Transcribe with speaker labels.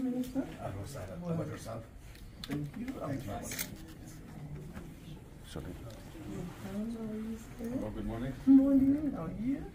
Speaker 1: Good
Speaker 2: morning. good morning.
Speaker 1: Morning, how are you?